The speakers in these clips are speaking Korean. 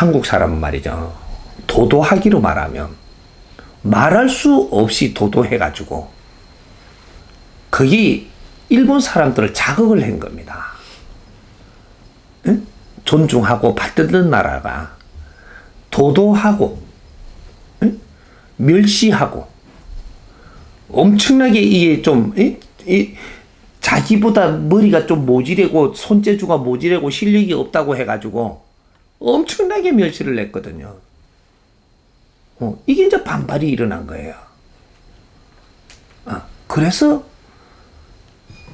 한국 사람은 말이죠. 도도하기로 말하면 말할 수 없이 도도해가지고 그게 일본 사람들을 자극을 한 겁니다. 응? 존중하고 받들던 나라가 도도하고 응? 멸시하고 엄청나게 이게 좀 이, 이, 자기보다 머리가 좀 모지래고 손재주가 모지래고 실력이 없다고 해가지고 엄청나게 멸시를 했거든요. 어, 이게 이제 반발이 일어난 거예요. 어, 그래서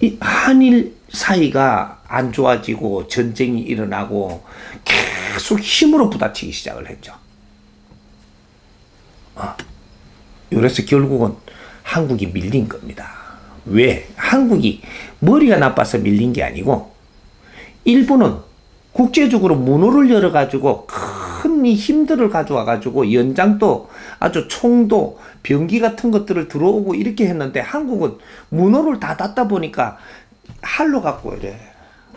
이 한일 사이가 안 좋아지고 전쟁이 일어나고 계속 힘으로 부딪히기 시작을 했죠. 어, 그래서 결국은 한국이 밀린 겁니다. 왜? 한국이 머리가 나빠서 밀린 게 아니고 일본은 국제적으로 문호를 열어가지고 큰 힘들을 가져와 가지고 연장도 아주 총도 병기 같은 것들을 들어오고 이렇게 했는데 한국은 문호를 다 닫다 보니까 할로 갖고 이래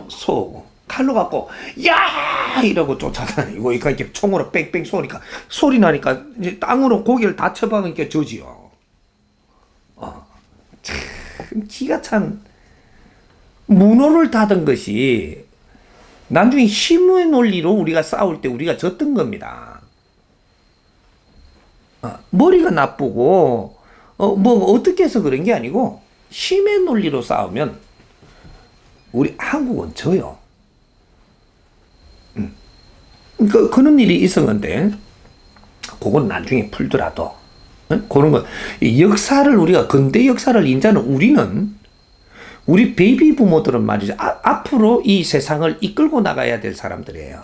쏘고 칼로 갖고 야 이러고 쫓아다니고 이렇게 총으로 뺑뺑 쏘니까 소리 나니까 이제 땅으로 고개를 다 쳐박으니까 저지요. 어. 참 기가 찬 문호를 닫은 것이 나중에 힘의 논리로 우리가 싸울 때 우리가 졌던 겁니다. 어, 머리가 나쁘고 어, 뭐 어떻게 해서 그런 게 아니고 힘의 논리로 싸우면 우리 한국은 져요. 음. 그, 그런 일이 있었는데 그건 나중에 풀더라도 어? 그런 거 역사를 우리가 근대 역사를 인자는 우리는 우리 베이비 부머들은 말이죠. 아, 앞으로 이 세상을 이끌고 나가야 될 사람들이에요.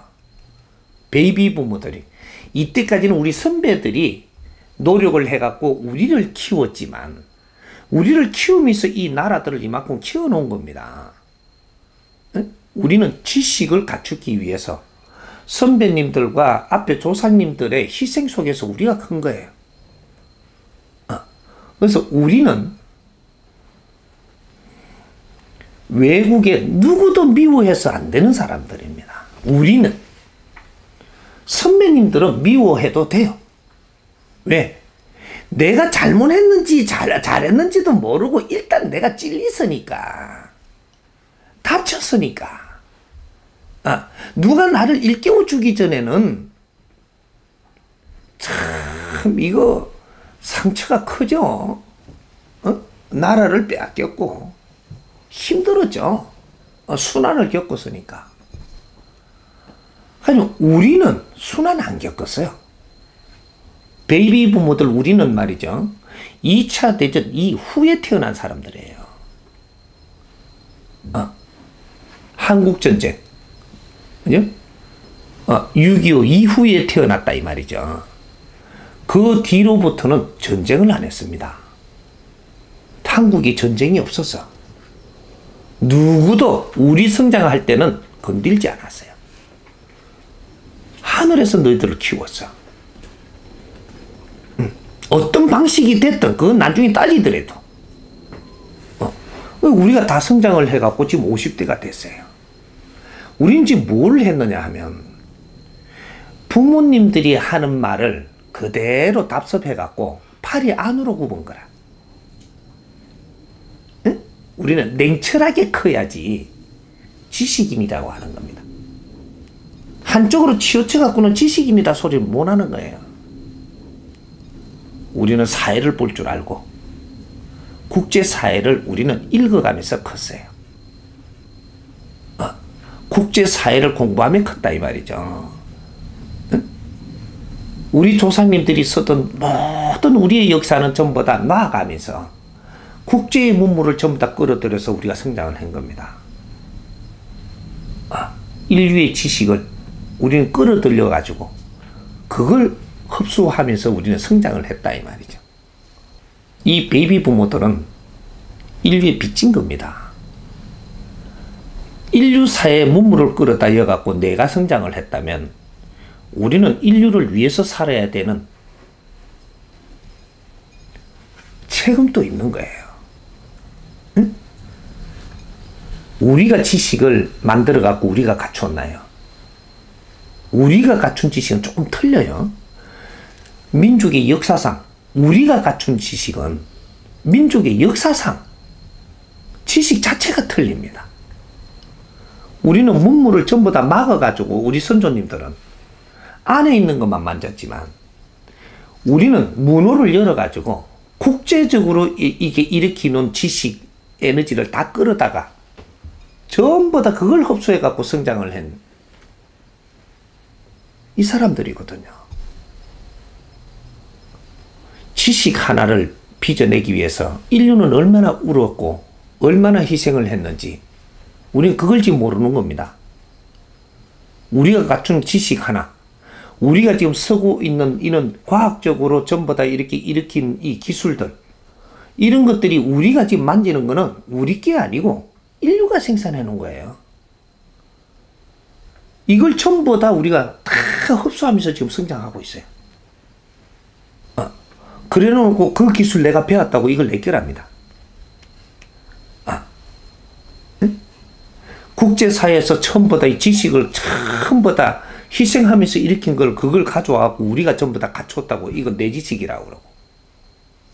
베이비 부머들이. 이때까지는 우리 선배들이 노력을 해갖고 우리를 키웠지만, 우리를 키우면서 이 나라들을 이만큼 키워놓은 겁니다. 우리는 지식을 갖추기 위해서 선배님들과 앞에 조상님들의 희생 속에서 우리가 큰 거예요. 어. 그래서 우리는 외국에 누구도 미워해서 안 되는 사람들입니다. 우리는 선배님들은 미워해도 돼요. 왜? 내가 잘못했는지 잘, 잘했는지도 모르고 일단 내가 찔리으니까 다쳤으니까 아, 누가 나를 일깨워 주기 전에는 참 이거 상처가 크죠. 어? 나라를 빼앗겼고 힘들었죠. 어, 순환을 겪었으니까. 하지만 우리는 순환 안 겪었어요. 베이비 부모들 우리는 말이죠. 2차 대전 이후에 태어난 사람들이에요. 어, 한국전쟁. 그죠? 어, 6.25 이후에 태어났다 이 말이죠. 그 뒤로부터는 전쟁을 안 했습니다. 한국이 전쟁이 없었어. 누구도 우리 성장할 때는 건들지 않았어요. 하늘에서 너희들을 키웠어. 어떤 방식이 됐든 그건 나중에 따지더라도 어. 우리가 다 성장을 해갖고 지금 50대가 됐어요. 우리는 지금 뭘 했느냐 하면 부모님들이 하는 말을 그대로 답습해갖고 팔이 안으로 굽은 거라. 우리는 냉철하게 커야지 지식인이라고 하는 겁니다. 한쪽으로 치우쳐 갖고는 지식인이다 소리를 못 하는 거예요. 우리는 사회를 볼 줄 알고 국제사회를 우리는 읽어가면서 컸어요. 어, 국제사회를 공부하며 컸다 이 말이죠. 우리 조상님들이 쓰던 모든 우리의 역사는 전부 다 나아가면서 국제의 문물을 전부 다 끌어들여서 우리가 성장을 한 겁니다. 아, 인류의 지식을 우리는 끌어들여 가지고 그걸 흡수하면서 우리는 성장을 했다 이 말이죠. 이 베이비 부모들은 인류의 빚진 겁니다. 인류 사회의 문물을 끌어다 이어갖고 내가 성장을 했다면 우리는 인류를 위해서 살아야 되는 책임도 있는 거예요. 우리가 지식을 만들어 갖고 우리가 갖췄나요? 우리가 갖춘 지식은 조금 틀려요. 민족의 역사상 우리가 갖춘 지식은 민족의 역사상 지식 자체가 틀립니다. 우리는 문물을 전부 다 막아가지고 우리 선조님들은 안에 있는 것만 만졌지만 우리는 문호를 열어가지고 국제적으로 이, 게 일으키는 지식 에너지를 다 끌어다가 전부 다 그걸 흡수해 갖고 성장을 한 이 사람들이거든요. 지식 하나를 빚어내기 위해서 인류는 얼마나 울었고 얼마나 희생을 했는지 우리는 그걸 지금 모르는 겁니다. 우리가 갖춘 지식 하나, 우리가 지금 쓰고 있는 이런 과학적으로 전부 다 이렇게 일으킨 이 기술들, 이런 것들이 우리가 지금 만지는 거는 우리 게 아니고 인류가 생산해 놓은 거예요. 이걸 전부 다 우리가 다 흡수하면서 지금 성장하고 있어요. 어. 그래 놓고 그 기술 내가 배웠다고 이걸 내 거랍니다. 국제사회에서 전부 다 이 지식을 전부 다 희생하면서 일으킨 걸 그걸 가져와갖고 우리가 전부 다 갖췄다고 이건 내 지식이라고 그러고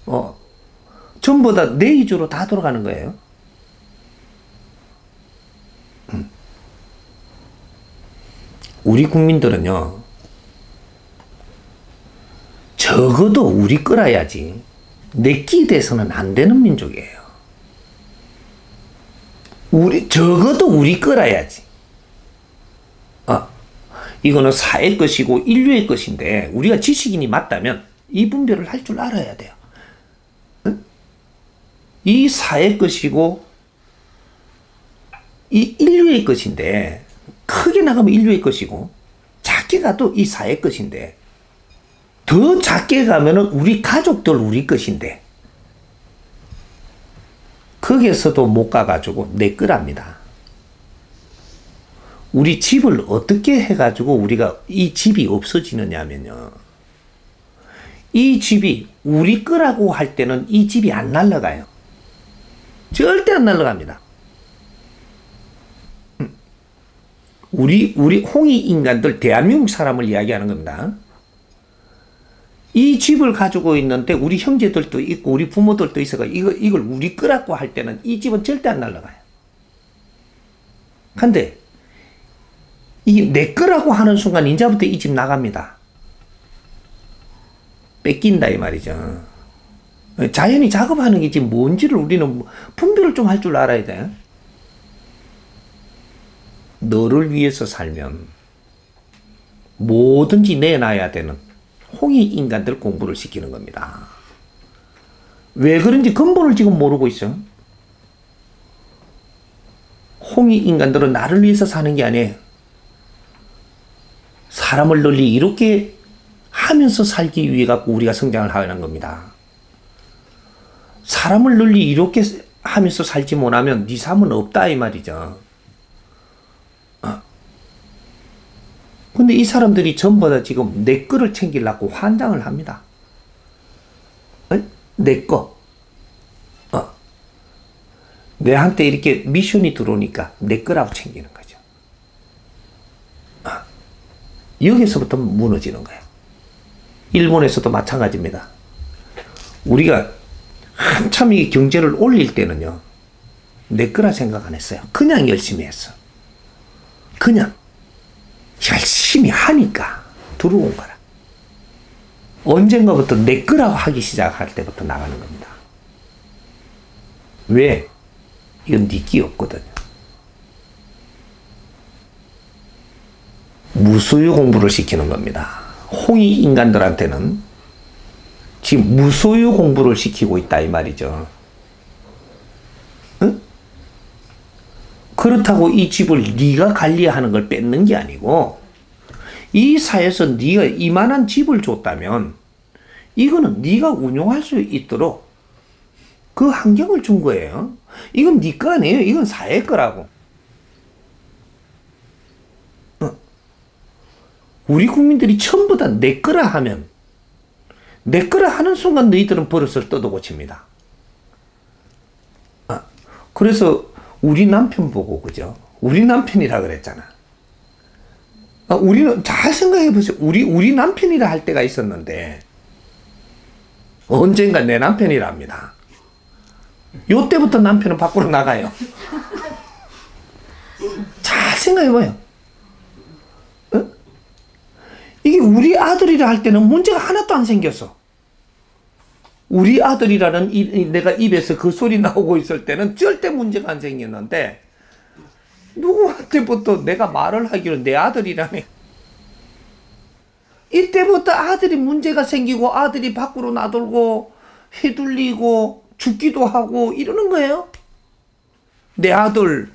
어 전부 다 내 위주로 다 돌아가는 거예요. 우리 국민들은요 적어도 우리 거라야지 내끼 돼서는 안 되는 민족이에요. 우리 적어도 우리 거라야지. 어, 이거는 사회 것이고 인류의 것인데 우리가 지식인이 맞다면 이 분별을 할 줄 알아야 돼요. 응? 이 사회 것이고 이 인류의 것인데 크게 나가면 인류의 것이고 작게 가도 이 사회 것인데 더 작게 가면은 우리 가족들 우리 것인데 거기에서도 못 가가지고 내 거랍니다. 우리 집을 어떻게 해가지고 우리가 이 집이 없어지느냐면요. 이 집이 우리 거라고 할 때는 이 집이 안 날라가요. 절대 안 날라갑니다. 우리, 우리 홍이 인간들, 대한민국 사람을 이야기하는 겁니다. 이 집을 가지고 있는데 우리 형제들도 있고 우리 부모들도 있어가 이거 이걸 우리 거라고 할 때는 이 집은 절대 안 날라가요. 근데 이게 내 거라고 하는 순간 이제부터 이 집 나갑니다. 뺏긴다 이 말이죠. 자연이 작업하는 게 지금 뭔지를 우리는 분별을 좀 할 줄 알아야 돼. 너를 위해서 살면 뭐든지 내놔야 되는 홍이 인간들 공부를 시키는 겁니다. 왜 그런지 근본을 지금 모르고 있어. 홍이 인간들은 나를 위해서 사는 게 아니에요. 사람을 널리 이렇게 하면서 살기 위해 갖고 우리가 성장을 하는 겁니다. 사람을 널리 이렇게 하면서 살지 못하면 네 삶은 없다 이 말이죠. 근데 이 사람들이 전부 다 지금 내 거를 챙기려고 환장을 합니다. 어? 내 거. 어. 내한테 이렇게 미션이 들어오니까 내 거라고 챙기는 거죠. 어. 여기서부터 무너지는 거예요. 일본에서도 마찬가지입니다. 우리가 한참 이 경제를 올릴 때는요, 내 거라 생각 안 했어요. 그냥 열심히 했어. 그냥. 열심히 하니까 들어온 거라. 언젠가부터 내 거라고 하기 시작할 때부터 나가는 겁니다. 왜? 이건 네 없거든요. 무소유 공부를 시키는 겁니다. 홍이 인간들한테는 지금 무소유 공부를 시키고 있다 이 말이죠. 그렇다고 이 집을 네가 관리하는 걸 뺏는 게 아니고 이 사회에서 네가 이만한 집을 줬다면 이거는 네가 운용할 수 있도록 그 환경을 준 거예요. 이건 네거 아니에요. 이건 사회 거라고. 어. 우리 국민들이 전부 다 내 거라 하면 내 거라 하는 순간 너희들은 버릇을 떠도 고칩니다. 어. 그래서 우리 남편 보고 그죠? 우리 남편이라 그랬잖아. 아, 우리는 잘 생각해 보세요. 우리 우리 남편이라 할 때가 있었는데 언젠가 내 남편이랍니다. 요 때부터 남편은 밖으로 나가요. 잘 생각해 봐요. 어? 이게 우리 아들이라 할 때는 문제가 하나도 안 생겼어. 우리 아들이라는 이, 내가 입에서 그 소리 나오고 있을 때는 절대 문제가 안 생겼는데 누구한테부터 내가 말을 하기로 내 아들이라네. 이때부터 아들이 문제가 생기고 아들이 밖으로 나돌고 휘둘리고 죽기도 하고 이러는 거예요. 내 아들,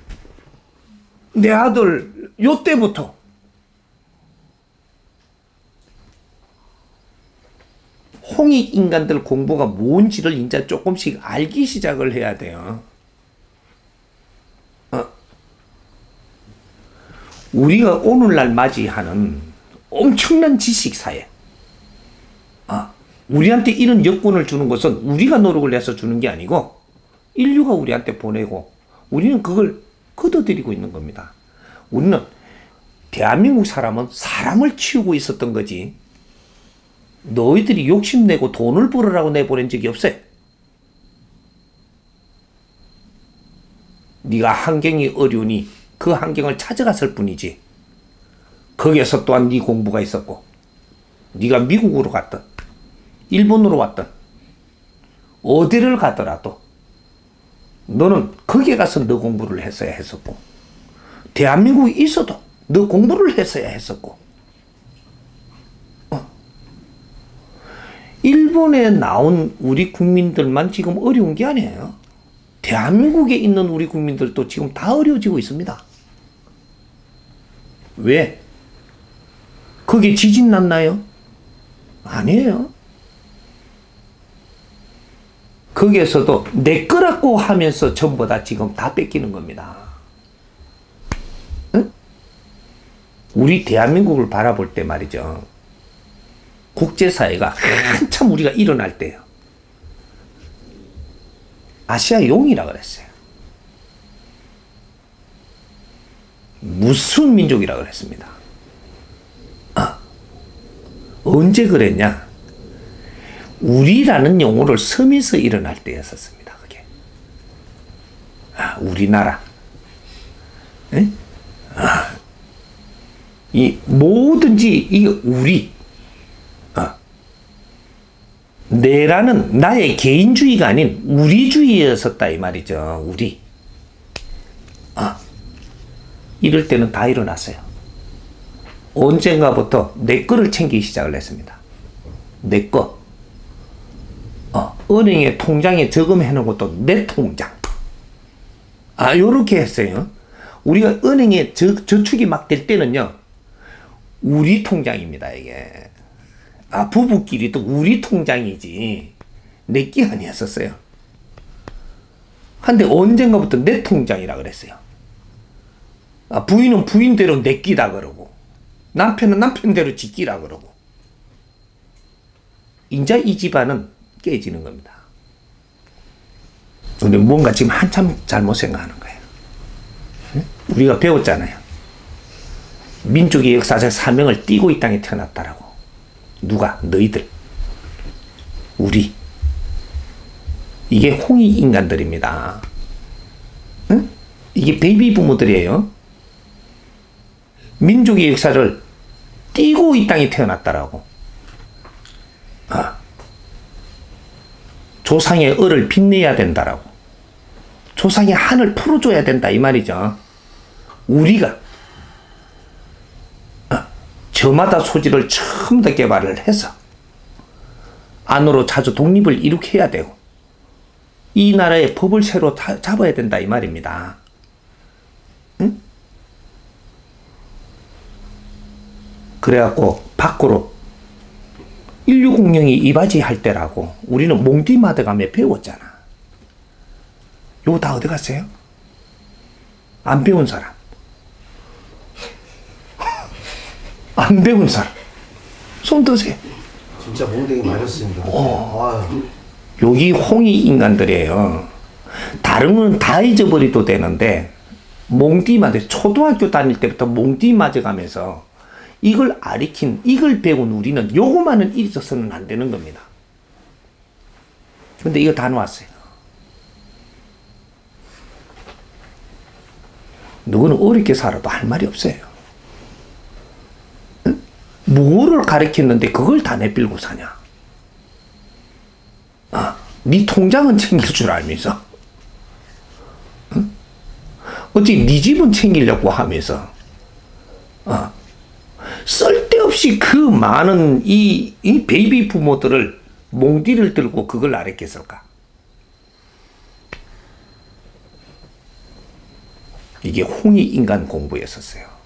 내 아들, 요 때부터. 홍익 인간들 공부가 뭔지를 이제 조금씩 알기 시작을 해야 돼요. 어. 우리가 오늘날 맞이하는 엄청난 지식 사회. 아, 우리한테 이런 여건을 주는 것은 우리가 노력을 해서 주는 게 아니고 인류가 우리한테 보내고 우리는 그걸 걷어들이고 있는 겁니다. 우리는 대한민국 사람은 사람을 키우고 있었던 거지. 너희들이 욕심내고 돈을 벌으라고 내보낸 적이 없어요. 네가 환경이 어려우니 그 환경을 찾아갔을 뿐이지. 거기에서 또한 네 공부가 있었고 네가 미국으로 갔든 일본으로 왔든 어디를 가더라도 너는 거기에 가서 너 공부를 했어야 했었고 대한민국에 있어도 너 공부를 했어야 했었고 일본에 나온 우리 국민들만 지금 어려운 게 아니에요. 대한민국에 있는 우리 국민들도 지금 다 어려워지고 있습니다. 왜? 거기 지진 났나요? 아니에요. 거기에서도 내 거라고 하면서 전부 다 지금 다 뺏기는 겁니다. 응? 우리 대한민국을 바라볼 때 말이죠. 국제사회가 한참 우리가 일어날 때요. 아시아 용이라 그랬어요. 무슨 민족이라 그랬습니다. 아, 언제 그랬냐? 우리라는 용어를 섬에서 일어날 때였었습니다. 그게. 아, 우리나라. 아, 이 뭐든지 이게 우리. 아, 내라는 나의 개인주의가 아닌 우리주의였었다 이 말이죠. 우리. 아, 이럴 때는 다 일어났어요. 언젠가부터 내 거를 챙기기 시작을 했습니다. 내 거. 어, 은행에 통장에 저금해 놓은 것도 내 통장. 아, 요렇게 했어요. 우리가 은행에 저, 저축이 막 될 때는요, 우리 통장입니다, 이게. 아, 부부끼리도 우리 통장이지. 내게 아니었었어요. 근데 언젠가부터 내 통장이라 그랬어요. 아, 부인은 부인대로 내 끼다 그러고, 남편은 남편대로 지끼라 그러고. 인자 이 집안은 깨지는 겁니다. 우리 뭔가 지금 한참 잘못 생각하는 거예요. 우리가 배웠잖아요. 민족의 역사적 사명을 띠고 이 땅에 태어났다라고. 누가? 너희들. 우리. 이게 홍익 인간들입니다. 응? 이게 베이비 부모들이에요. 민족의 역사를 띠고 이 땅에 태어났다라고. 아. 조상의 을을 빛내야 된다라고. 조상의 한을 풀어줘야 된다 이 말이죠. 우리가 어, 저마다 소지를 처음 더 개발을 해서 안으로 자주 독립을 이룩해야 되고 이 나라의 법을 새로 잡아야 된다 이 말입니다. 응? 그래갖고 밖으로 인류 공룡이 이바지 할 때라고 우리는 몽디마드 가며 배웠잖아. 요거 다 어디 갔어요? 안 배운 사람. 안 배운 사람. 손 드세요. 진짜 몽댕이 맞았습니다. 어. 여기 홍이 인간들이에요. 다른 건 다 잊어버려도 되는데 몽디 맞아 초등학교 다닐 때부터 몽디 맞아가면서 이걸 아리킨, 이걸 배운 우리는 요거만은 잊어서는 안 되는 겁니다. 근데 이거 다 놓았어요. 누구는 어렵게 살아도 할 말이 없어요. 응? 뭐를 가르쳤는데 그걸 다 내밀고 사냐? 아, 네 통장은 챙길 줄 알면서. 응? 어찌 네 집은 챙기려고 하면서. 어. 쓸데없이 그 많은 이, 이 베이비 부모들을 몽디를 들고 그걸 알았겠을까? 이게 홍익 인간 공부였었어요.